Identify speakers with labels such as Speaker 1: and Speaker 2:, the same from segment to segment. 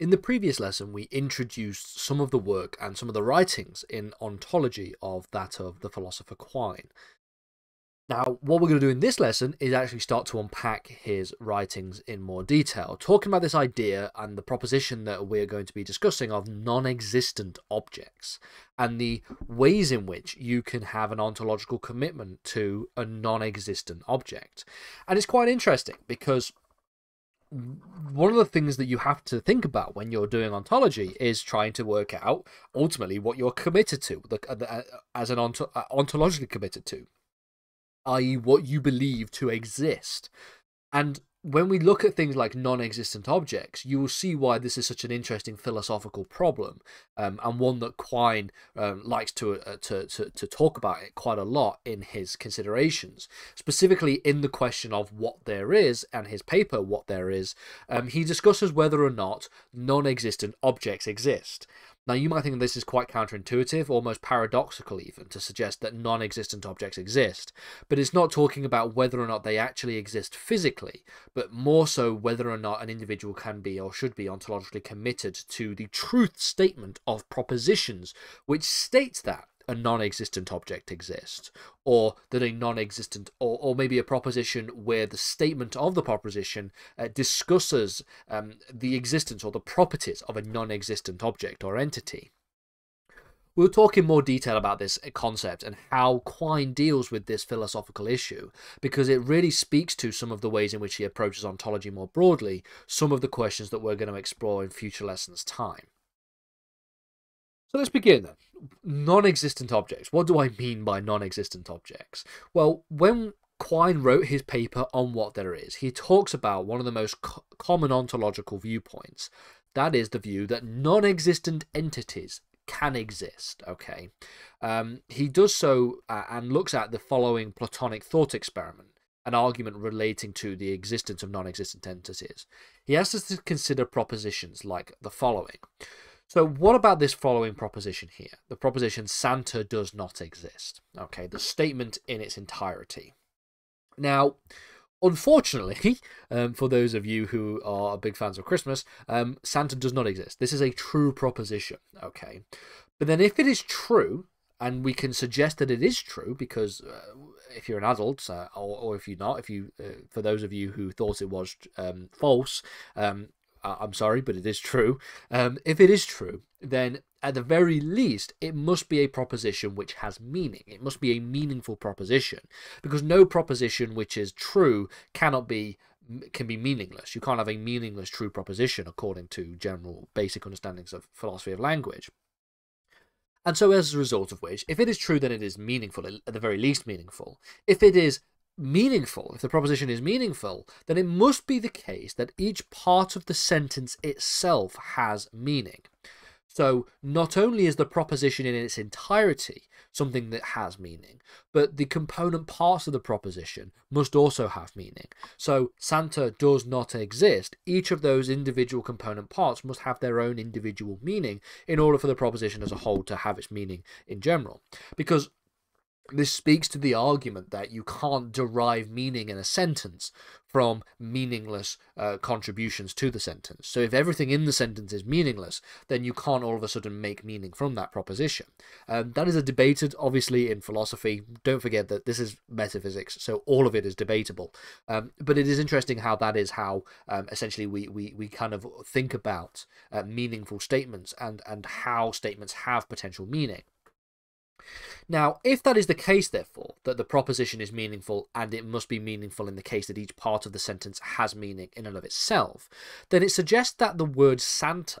Speaker 1: In the previous lesson, we introduced some of the work and some of the writings in ontology of that of the philosopher Quine. Now, what we're going to do in this lesson is actually start to unpack his writings in more detail, talking about this idea and the proposition that we're going to be discussing of non existent objects and the ways in which you can have an ontological commitment to a non existent object. And it's quite interesting because one of the things that you have to think about when you're doing ontology is trying to work out ultimately what you're committed to, uh, as an ont- uh, ontologically committed to i.e., what you believe to exist. And when we look at things like non existent objects, you will see why this is such an interesting philosophical problem, um, and one that Quine um, likes to, uh, to, to, to talk about it quite a lot in his considerations. Specifically, in the question of what there is, and his paper, What There Is, um, he discusses whether or not non existent objects exist. Now, you might think this is quite counterintuitive, almost paradoxical even, to suggest that non existent objects exist, but it's not talking about whether or not they actually exist physically, but more so whether or not an individual can be or should be ontologically committed to the truth statement of propositions, which states that a non-existent object exists or that a non-existent or, or maybe a proposition where the statement of the proposition uh, discusses um, the existence or the properties of a non-existent object or entity We'll talk in more detail about this concept and how Quine deals with this philosophical issue, because it really speaks to some of the ways in which he approaches ontology more broadly, some of the questions that we're going to explore in future lessons' time. So let's begin then. Non existent objects. What do I mean by non existent objects? Well, when Quine wrote his paper on what there is, he talks about one of the most co- common ontological viewpoints. That is the view that non existent entities can exist. Okay. Um, he does so uh, and looks at the following Platonic thought experiment an argument relating to the existence of non existent entities. He asks us to consider propositions like the following so, what about this following proposition here? The proposition Santa does not exist. Okay, the statement in its entirety. Now, unfortunately, um, for those of you who are big fans of Christmas, um, Santa does not exist. This is a true proposition. Okay, but then if it is true, and we can suggest that it is true because uh, if you're an adult uh, or, or, if you're not if you uh, for those of you who thought it was um, false um, I'm sorry, but it is true. Um, if it is true, then at the very least, it must be a proposition which has meaning. It must be a meaningful proposition, because no proposition which is true cannot be can be meaningless. You can't have a meaningless true proposition according to general basic understandings of philosophy of language. And so, as a result of which, if it is true, then it is meaningful, at the very least meaningful. If it is meaningful, if the proposition is meaningful, then it must be the case that each part of the sentence itself has meaning. So, not only is the proposition in its entirety something that has meaning, but the component parts of the proposition must also have meaning. So, Santa does not exist. Each of those individual component parts must have their own individual meaning in order for the proposition as a whole to have its meaning in general. Because this speaks to the argument that you can't derive meaning in a sentence from meaningless uh, contributions to the sentence. So, if everything in the sentence is meaningless, then you can't all of a sudden make meaning from that proposition. Um, that is a debated, obviously, in philosophy. Don't forget that this is metaphysics, so all of it is debatable. Um, but it is interesting how that is how um, essentially we, we, we kind of think about uh, meaningful statements and, and how statements have potential meaning. Now, if that is the case, therefore, that the proposition is meaningful and it must be meaningful in the case that each part of the sentence has meaning in and of itself, then it suggests that the word Santa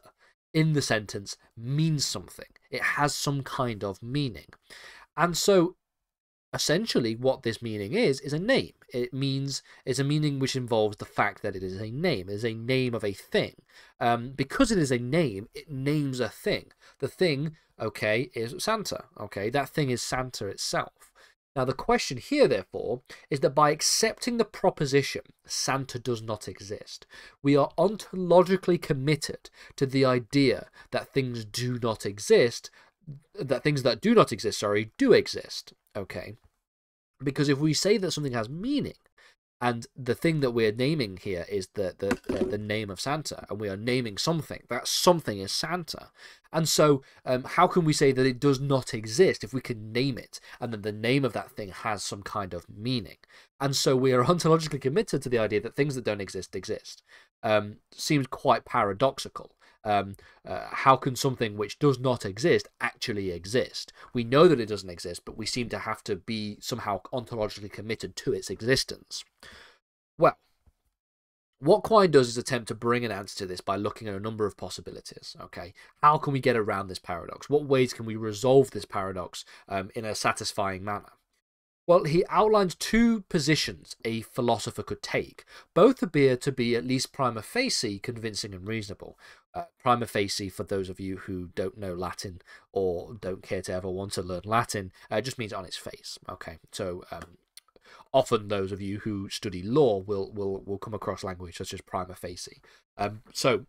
Speaker 1: in the sentence means something. It has some kind of meaning. And so, essentially, what this meaning is, is a name. It means, it's a meaning which involves the fact that it is a name. It is a name of a thing. Um, because it is a name, it names a thing. The thing okay, is Santa. Okay, that thing is Santa itself. Now, the question here, therefore, is that by accepting the proposition Santa does not exist, we are ontologically committed to the idea that things do not exist, that things that do not exist, sorry, do exist. Okay? Because if we say that something has meaning, And the thing that we're naming here is the, the, the, name of Santa, and we are naming something. That something is Santa. And so, um, how can we say that it does not exist if we can name it and then the name of that thing has some kind of meaning? And so, we are ontologically committed to the idea that things that don't exist exist. Um, seems quite paradoxical. Um, uh, how can something which does not exist actually exist? We know that it doesn't exist, but we seem to have to be somehow ontologically committed to its existence. Well, what Quine does is attempt to bring an answer to this by looking at a number of possibilities. Okay, how can we get around this paradox? What ways can we resolve this paradox um, in a satisfying manner? Well, he outlines two positions a philosopher could take. Both appear to be at least prima facie convincing and reasonable. Uh, prima facie, for those of you who don't know Latin or don't care to ever want to learn Latin, uh, just means on its face. Okay, so um, often those of you who study law will will will come across language such as prima facie. Um, so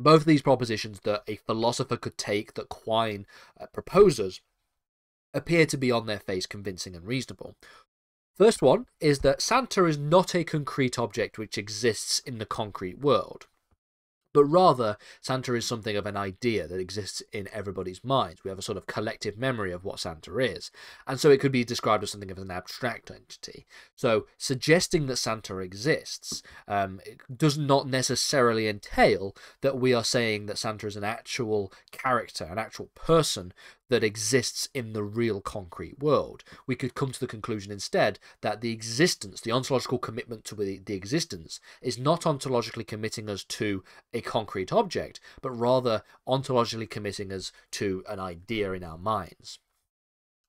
Speaker 1: both these propositions that a philosopher could take that Quine uh, proposes appear to be on their face convincing and reasonable. First one is that Santa is not a concrete object which exists in the concrete world but rather Santa is something of an idea that exists in everybody's minds. We have a sort of collective memory of what Santa is, and so it could be described as something of an abstract entity. So suggesting that Santa exists um, does not necessarily entail that we are saying that Santa is an actual character, an actual person that exists in the real concrete world. We could come to the conclusion instead that the existence, the ontological commitment to the, existence, is not ontologically committing us to a concrete object, but rather ontologically committing us to an idea in our minds.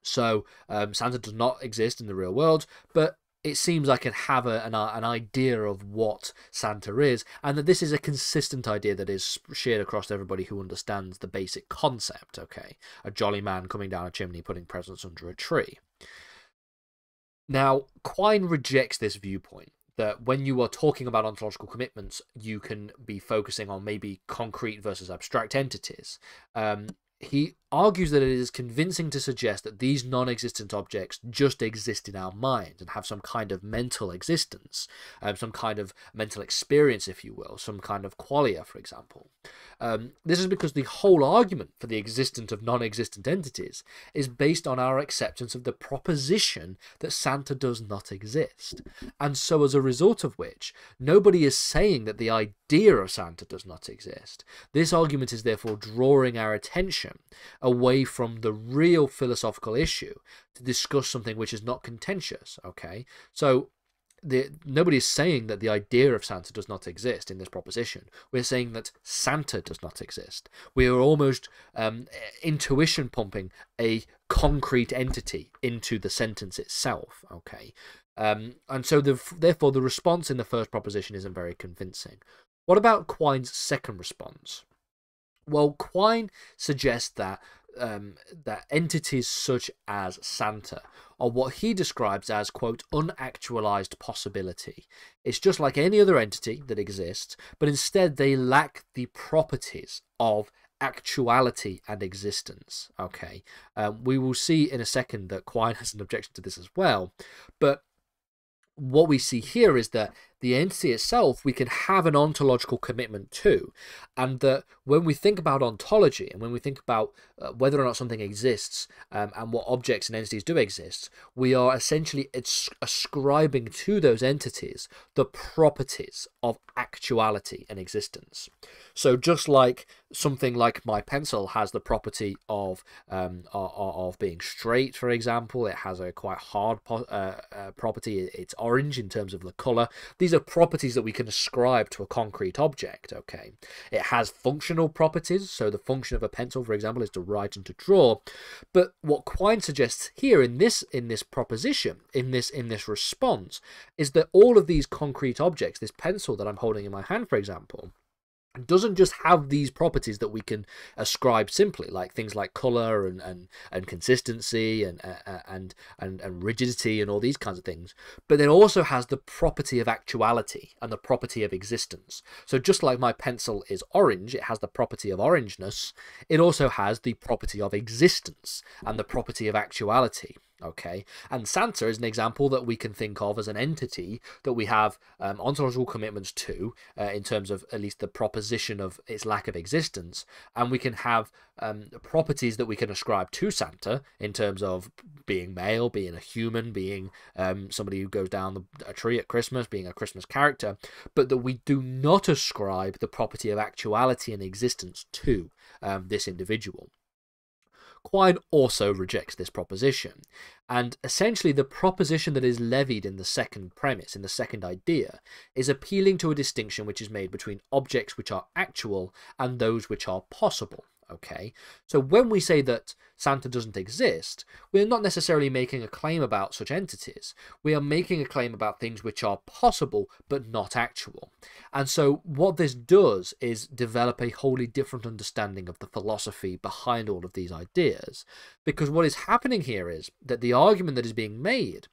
Speaker 1: So um, Santa does not exist in the real world, but it seems I can have a, an, an idea of what Santa is, and that this is a consistent idea that is shared across everybody who understands the basic concept. Okay, a jolly man coming down a chimney putting presents under a tree. Now, Quine rejects this viewpoint that when you are talking about ontological commitments, you can be focusing on maybe concrete versus abstract entities. Um, he argues that it is convincing to suggest that these non existent objects just exist in our mind and have some kind of mental existence, um, some kind of mental experience, if you will, some kind of qualia, for example. Um, this is because the whole argument for the existence of non existent entities is based on our acceptance of the proposition that Santa does not exist. And so, as a result of which, nobody is saying that the idea of Santa does not exist. This argument is therefore drawing our attention away from the real philosophical issue to discuss something which is not contentious. Okay, so the nobody is saying that the idea of Santa does not exist in this proposition. We're saying that Santa does not exist. We are almost um, intuition pumping a concrete entity into the sentence itself. Okay, um, and so the, therefore the response in the first proposition isn't very convincing. What about Quine's second response? Well, Quine suggests that um, that entities such as Santa are what he describes as, quote, unactualized possibility. It's just like any other entity that exists, but instead they lack the properties of actuality and existence. Okay, um, we will see in a second that Quine has an objection to this as well, but what we see here is that the entity itself we can have an ontological commitment to and that when we think about ontology and when we think about uh, whether or not something exists um, and what objects and entities do exist we are essentially ascribing to those entities the properties of actuality and existence. So just like something like my pencil has the property of um, of being straight for example it has a quite hard uh, uh, property it's orange in terms of the color. These these are properties that we can ascribe to a concrete object, okay? It has functional properties, so the function of a pencil, for example, is to write and to draw. But what Quine suggests here in this in this proposition, in this in this response, is that all of these concrete objects, this pencil that I'm holding in my hand, for example, doesn't just have these properties that we can ascribe simply, like things like color and and, and consistency and, uh, and and and rigidity and all these kinds of things, but it also has the property of actuality and the property of existence. So just like my pencil is orange, it has the property of orangeness. It also has the property of existence and the property of actuality. Okay, and Santa is an example that we can think of as an entity that we have um, ontological commitments to, uh, in terms of at least the proposition of its lack of existence, and we can have um, properties that we can ascribe to Santa in terms of being male, being a human, being um, somebody who goes down the, a tree at Christmas, being a Christmas character, but that we do not ascribe the property of actuality and existence to um, this individual. Quine also rejects this proposition, and essentially the proposition that is levied in the second premise, in the second idea, is appealing to a distinction which is made between objects which are actual and those which are possible. Okay, so when we say that Santa doesn't exist, we're not necessarily making a claim about such entities. We are making a claim about things which are possible but not actual. And so, what this does is develop a wholly different understanding of the philosophy behind all of these ideas. Because what is happening here is that the argument that is being made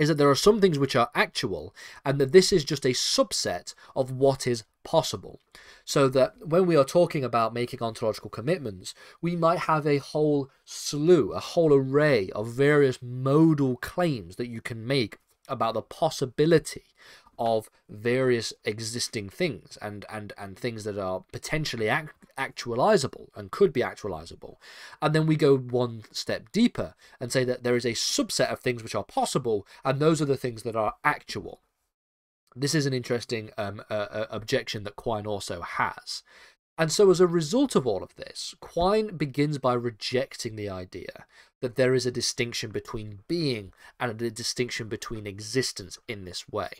Speaker 1: is that there are some things which are actual, and that this is just a subset of what is possible. So that when we are talking about making ontological commitments, we might have a whole slew, a whole array of various modal claims that you can make about the possibility of various existing things and and and things that are potentially act- actualizable and could be actualizable. And then we go one step deeper and say that there is a subset of things which are possible and those are the things that are actual. This is an interesting um, uh, uh, objection that Quine also has and so, as a result of all of this, Quine begins by rejecting the idea that there is a distinction between being and a distinction between existence in this way.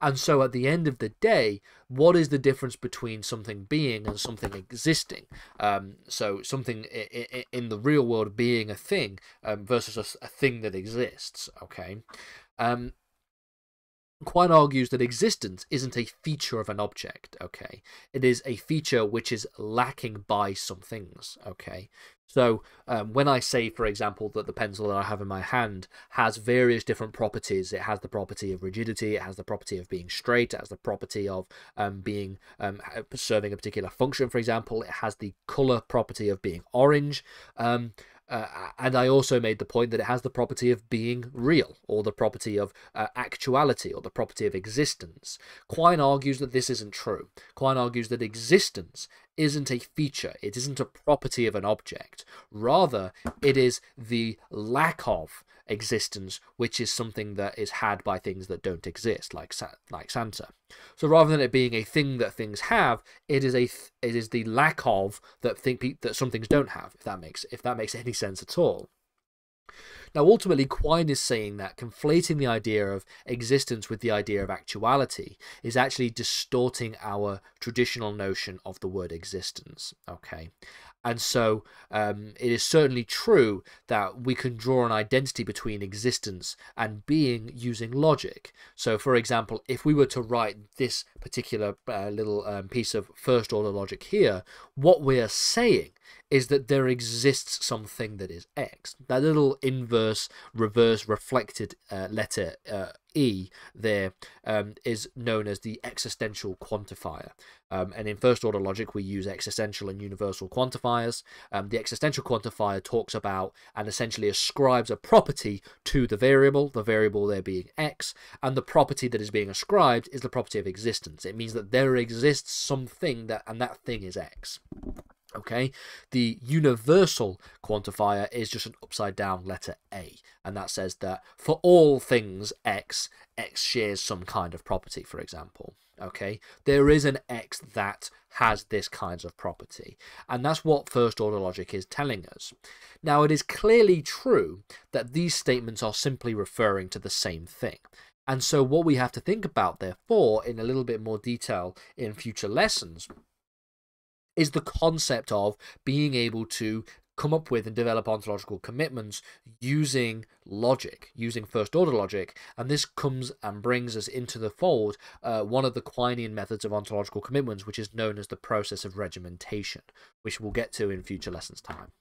Speaker 1: And so, at the end of the day, what is the difference between something being and something existing? Um, so, something in the real world being a thing um, versus a, thing that exists. Okay. Um, Quine argues that existence isn't a feature of an object, okay? It is a feature which is lacking by some things, okay? So um, when I say, for example, that the pencil that I have in my hand has various different properties, it has the property of rigidity, it has the property of being straight, it has the property of um, being um, serving a particular function, for example, it has the color property of being orange. Uh, and I also made the point that it has the property of being real, or the property of uh, actuality, or the property of existence. Quine argues that this isn't true. Quine argues that existence isn't a feature, it isn't a property of an object. Rather, it is the lack of existence, which is something that is had by things that don't exist, like like Santa. So rather than it being a thing that things have, it is a it is the lack of that think that some things don't have. If that makes if that makes any sense at all. Now, ultimately, Quine is saying that conflating the idea of existence with the idea of actuality is actually distorting our traditional notion of the word existence. Okay. And so um, it is certainly true that we can draw an identity between existence and being using logic. So, for example, if we were to write this particular uh, little um, piece of first order logic here, what we are saying is that there exists something that is x. That little inverse, reverse, reflected uh, letter uh, e there um, is known as the existential quantifier. Um, and in first order logic, we use existential and universal quantifiers. Um, the existential quantifier talks about and essentially ascribes a property to the variable, the variable there being x, and the property that is being ascribed is the property of existence. It means that there exists something that, and that thing is x. Okay, the universal quantifier is just an upside down letter A, and that says that for all things x, x shares some kind of property, for example. Okay, there is an x that has this kinds of property, and that's what first order logic is telling us. Now, it is clearly true that these statements are simply referring to the same thing. And so, what we have to think about, therefore, in a little bit more detail in future lessons, is the concept of being able to come up with and develop ontological commitments using logic, using first order logic. And this comes and brings us into the fold uh, one of the Quinean methods of ontological commitments, which is known as the process of regimentation, which we'll get to in future lessons' time.